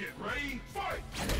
Get ready, fight!